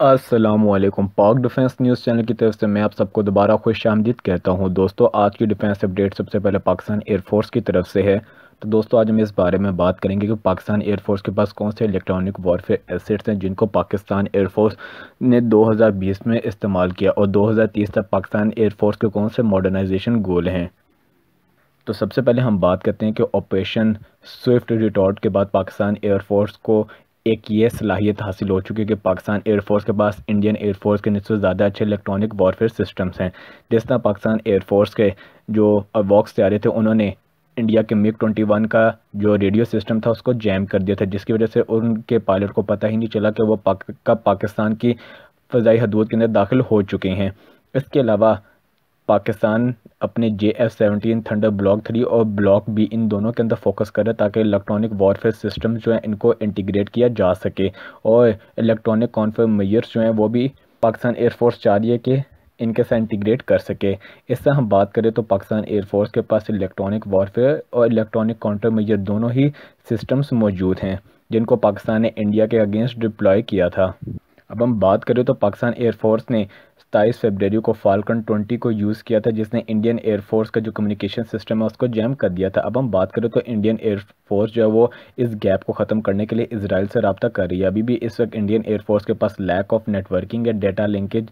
असलम पाक defence news channel की तरफ़ से मैं आप सबको दोबारा खुश आमदीद कहता हूँ। दोस्तों, आज की डिफेंस अपडेट सबसे पहले पाकिस्तान एयरफोर्स की तरफ़ से है। तो दोस्तों, आज हम इस बारे में बात करेंगे कि पाकिस्तान एयरफोर्स के पास कौन से इलेक्ट्रॉनिक वॉरफेयर एसेट्स हैं जिनको पाकिस्तान एयरफोर्स ने 2020 में इस्तेमाल किया और 2030 तक पाकिस्तान एयरफोर्स के कौन से मॉडर्नाइजेशन गोल हैं। तो सबसे पहले हम बात करते हैं कि ऑपरेशन स्विफ्ट रिटॉर्ट के बाद पाकिस्तान एयरफोर्स को एक ये सलाहियत हासिल हो चुकी है कि पाकिस्तान एयरफोर्स के पास इंडियन एयरफोर्स के नस्बत ज़्यादा अच्छे इलेक्ट्रॉनिक वॉरफेयर सिस्टम्स हैं। जिस तरह पाकिस्तान एयरफोर्स के जो वॉक्स तैयारे थे, उन्होंने इंडिया के मिग ट्वेंटी वन का जो रेडियो सिस्टम था उसको जैम कर दिया था जिसकी वजह से उनके पायलट को पता ही नहीं चला कि वो पाक, कब पाकिस्तान की फ़जाई हदूद के अंदर दाखिल हो चुके हैं। इसके अलावा पाकिस्तान अपने J F seventeen thunder block three और ब्लॉक बी इन दोनों के अंदर फोकस करे ताकि इलेक्ट्रॉनिक वॉरफेयर सिस्टम जो है इनको इंटीग्रेट किया जा सके। और इलेक्ट्रॉनिक कॉन्फर मैयर्स जो हैं वो भी पाकिस्तान एयरफोर्स चाह रही है कि इनके साथ इंटीग्रेट कर सके। इससे हम बात करें तो पाकिस्तान एयरफोर्स के पास इलेक्ट्रॉनिक वॉरफेयर और इलेक्ट्रॉनिक काउंटर मैयर दोनों ही सिस्टम्स मौजूद हैं, जिनको पाकिस्तान ने इंडिया के अगेंस्ट डिप्लॉय किया था। अब हम बात करें तो पाकिस्तान एयरफोर्स ने सताईस फेबररी को फाल्कन ट्वेंटी को यूज़ किया था, जिसने इंडियन एयरफोर्स का जो कम्युनिकेशन सिस्टम है उसको जैम कर दिया था। अब हम बात करें तो इंडियन एयरफोर्स जो है वो इस गैप को ख़त्म करने के लिए इसराइल से रबता कर रही है। अभी भी इस वक्त इंडियन एयरफोर्स के पास लैक ऑफ़ नेटवर्किंग या डेटा लिंकेज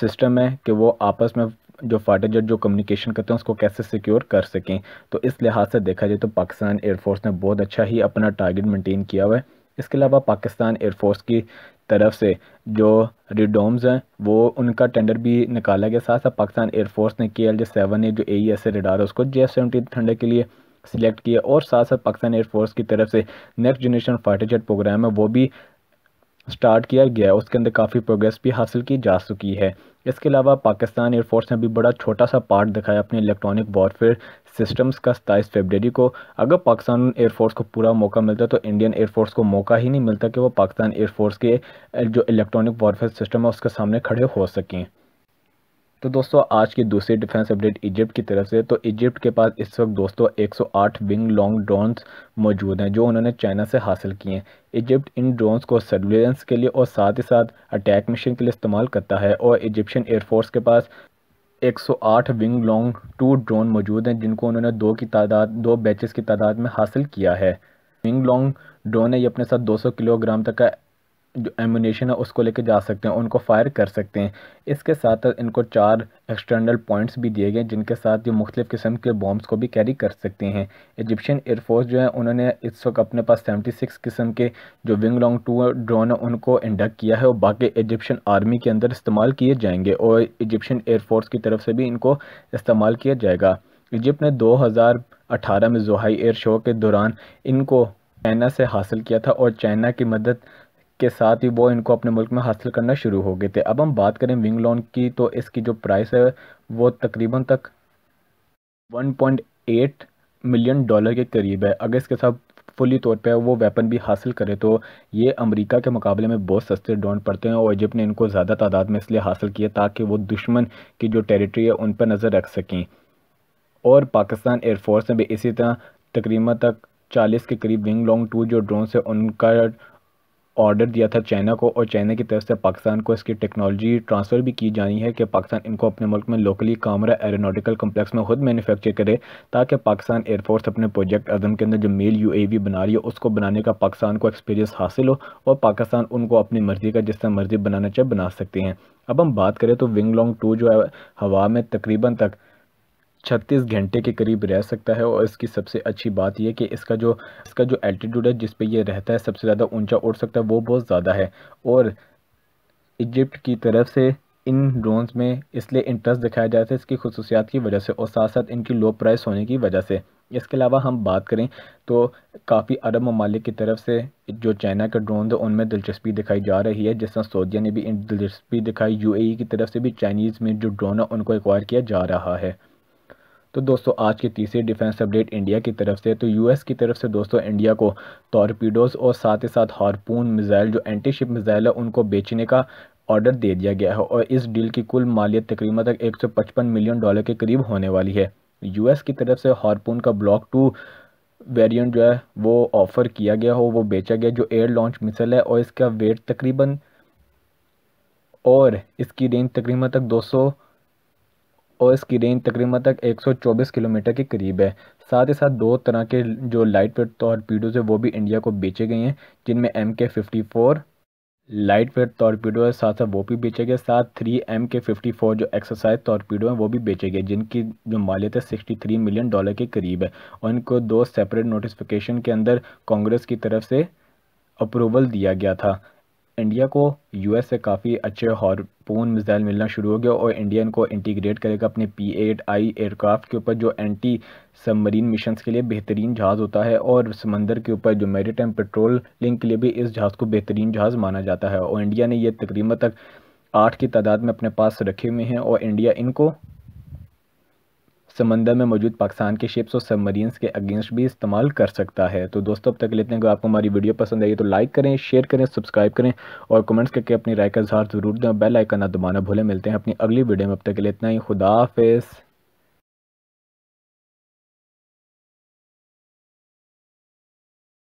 सिस्टम है कि वो आपस में जो फाइटर जेट जो कम्युनिकेशन करते हैं, उसको कैसे सिक्योर कर सकें। तो इस लिहाज से देखा जाए तो पाकिस्तान एयरफोर्स ने बहुत अच्छा ही अपना टारगेट मेंटेन किया हुआ है। इसके अलावा पाकिस्तान एयरफोर्स की तरफ़ से जो रिडोम्स हैं, वो उनका टेंडर भी निकाला गया। साथ साथ पाकिस्तान एयरफोर्स ने के एल जे सेवन ए जो ए ई एस रेडार है, उसको जे एफ़ सेवेंटी थंडर के लिए सिलेक्ट किया। और साथ साथ पाकिस्तान एयरफोर्स की तरफ़ से next generation fighter jet programme है, वो भी स्टार्ट किया गया है उसके अंदर काफ़ी प्रोग्रेस भी हासिल की जा चुकी है। इसके अलावा पाकिस्तान एयरफोर्स ने भी बड़ा छोटा सा पार्ट दिखाया अपने इलेक्ट्रॉनिक वॉरफेयर सिस्टम्स का सताईस फेबररी को। अगर पाकिस्तान एयरफोर्स को पूरा मौका मिलता तो इंडियन एयरफोर्स को मौका ही नहीं मिलता कि वो पाकिस्तान एयरफोर्स के, जो इलेक्ट्रॉनिक वॉरफेयर सिस्टम है, उसके सामने खड़े हो सकें। तो दोस्तों, आज की दूसरी डिफेंस अपडेट इजिप्ट की तरफ़ से। तो इजिप्ट के पास इस वक्त दोस्तों 108 विंग लॉन्ग ड्रोन्स मौजूद हैं, जो उन्होंने चाइना से हासिल किए हैं। इजिप्ट इन ड्रोन्स को सर्विलेंस के लिए और साथ ही साथ अटैक मिशन के लिए इस्तेमाल करता है और इजिप्शियन एयरफोर्स के पास 108 विंग लॉन्ग टू ड्रोन मौजूद हैं, जिनको उन्होंने दो की तादाद, दो बैचेस की तादाद में हासिल किया है। विंग लॉन्ग ड्रोन है ये अपने साथ 200 किलोग्राम तक का जो एमुनेशन है, उसको लेके जा सकते हैं, उनको फायर कर सकते हैं। इसके साथ साथ इनको चार एक्सटर्नल पॉइंट्स भी दिए गए जिनके साथ ये मुख्तलिफ़ किस्म के बॉम्ब्स को भी कैरी कर सकते हैं। इजिप्शियन एयरफोर्स जो है, उन्होंने इस वक्त अपने पास 76 किस्म के जो विंग लॉन्ग टू ड्रोन है, उनको इंडक्ट किया है और बाकी इजिप्शियन आर्मी के अंदर इस्तेमाल किए जाएँगे और इजिप्शियन एयरफोर्स की तरफ़ से भी इनको इस्तेमाल किया जाएगा। इजिप्ट ने दो हज़ार अठारह में जोहाई एयर शो के दौरान इनको चाइना से हासिल किया था और चाइना की मदद के साथ ही वो इनको अपने मुल्क में हासिल करना शुरू हो गए थे। अब हम बात करें विंग लोन की तो इसकी जो प्राइस है, वो तकरीबन तक 1.8 मिलियन डॉलर के करीब है। अगर इसके साथ फुली तौर पे वो वेपन भी हासिल करे तो ये अमेरिका के मुकाबले में बहुत सस्ते ड्रोन पड़ते हैं और इजिप्ट ने इनको ज़्यादा तादाद में इसलिए हासिल किया ताकि वो दुश्मन की जो टेरिटरी है, उन पर नज़र रख सकें। और पाकिस्तान एयरफोर्स ने भी इसी तरह तकरीबन तक 40 के करीब विंग लॉन्ग टू जो ड्रोन है, उनका ऑर्डर दिया था चाइना को और चाइना की तरफ़ से पाकिस्तान को इसकी टेक्नोलॉजी ट्रांसफ़र भी की जानी है कि पाकिस्तान इनको अपने मुल्क में लोकली कामरा एरोनॉटिकल कम्प्लेक्स में खुद मैन्युफैक्चर करे ताकि पाकिस्तान एयरफोर्स अपने प्रोजेक्ट अजम के अंदर जो मेल यूएवी बना रही है, उसको बनाने का पाकिस्तान को एक्सपीरियंस हासिल हो और पाकिस्तान उनको अपनी मर्ज़ी का जिस तरह मर्ज़ी बनाना चाहे बना सकते हैं। अब हम बात करें तो विंग लॉन्ग टू जो है, हवा में तकरीबन तक छत्तीस घंटे के करीब रह सकता है और इसकी सबसे अच्छी बात यह कि इसका जो इसका जो एल्टीट्यूड है, जिस पे ये रहता है, सबसे ज़्यादा ऊँचा उड़ सकता है, वो बहुत ज़्यादा है। और इजिप्ट की तरफ़ से इन ड्रोन्स में इसलिए इंटरेस्ट दिखाया जाता है इसकी खसूसियात की वजह से और साथ साथ इनकी लो प्राइस होने की वजह से। इसके अलावा हम बात करें तो काफ़ी अरब ममालिक की तरफ़ से जो चाइना के ड्रोन है, उनमें दिलचस्पी दिखाई जा रही है, जिस तरह सऊदिया ने भी दिलचस्पी दिखाई, यूएई की तरफ़ से भी चाइनीज़ में जो ड्रोन है, उनको एक्वायर किया जा रहा है। तो दोस्तों, आज की तीसरी डिफेंस अपडेट इंडिया की तरफ़ से तो यूएस की तरफ़ से दोस्तों इंडिया को टॉर्पीडोज़ और साथ ही साथ हारपून मिज़ाइल जो एंटी शिप मिज़ाइल है, उनको बेचने का ऑर्डर दे दिया गया है और इस डील की कुल मालियत तकरीबन तक 155 मिलियन डॉलर के करीब होने वाली है। यूएस की तरफ़ से हारपून का ब्लॉक टू वेरिएंट जो है, वो ऑफ़र किया गया हो, वो बेचा गया, जो एयर लॉन्च मिसल है और इसका वेट तकरीबन और इसकी रेंज तकरीबन तक 200 और इसकी रेंज तकरीबन तक 124 किलोमीटर के करीब है। साथ ही साथ दो तरह के जो लाइट वेट टॉर्पीडोज़ है, वो भी इंडिया को बेचे गए हैं, जिनमें M K fifty four lightweight torpedo है, साथ साथ वो भी बेचे गए, साथ three M K fifty four जो एक्सरसाइज टॉर्पीडो है, वो भी बेचे गए, जिनकी जो मालियत है सिक्सटी थ्री मिलियन डॉलर के करीब है। और इनको दो सेपरेट नोटिफिकेशन के अंदर कांग्रेस की तरफ़ से अप्रूवल दिया गया था। इंडिया को यूएस से काफ़ी अच्छे हारपून मिसाइल मिलना शुरू हो गया और इंडिया इनको इंटीग्रेट करेगा अपने पी एट आई एयरक्राफ्ट के ऊपर, जो एंटी सबमरीन मिशन के लिए बेहतरीन जहाज़ होता है और समंदर के ऊपर, जो मेरी टाइम पेट्रोल लिंक के लिए भी इस जहाज़ को बेहतरीन जहाज़ माना जाता है। और इंडिया ने यह तकरीबन तक आठ की तादाद में अपने पास रखे हुए हैं और इंडिया इनको समंदर में मौजूद पाकिस्तान के शिप्स और सबमरीन्स के अगेंस्ट भी इस्तेमाल कर सकता है। तो दोस्तों, अब तक लेते हैं अगर आपको हमारी वीडियो पसंद आई तो लाइक करें शेयर करें सब्सक्राइब करें और कमेंट्स करके अपनी राय का इजहार ज़रूर दें। बेल आइकन ना दबाना भूलें। मिलते हैं अपनी अगली वीडियो में। अब तक लेते हैं। इतना